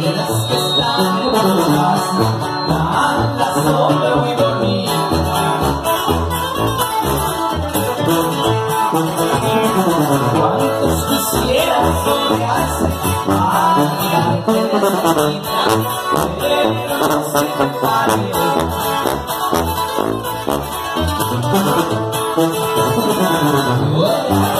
las que Cuántos la pero no se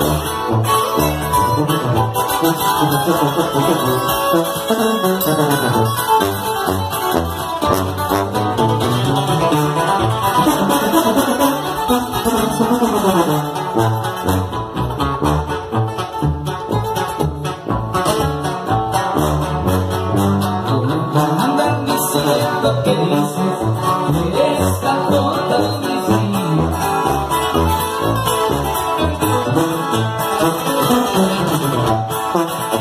Thank you.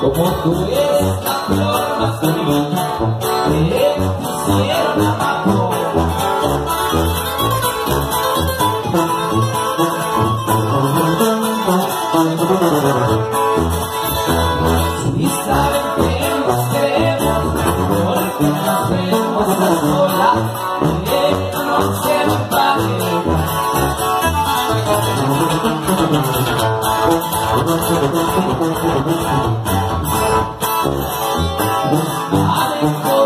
como tú eres la flor más viva de esta sierra saben que nos queremos, porque nos vemos sola I'm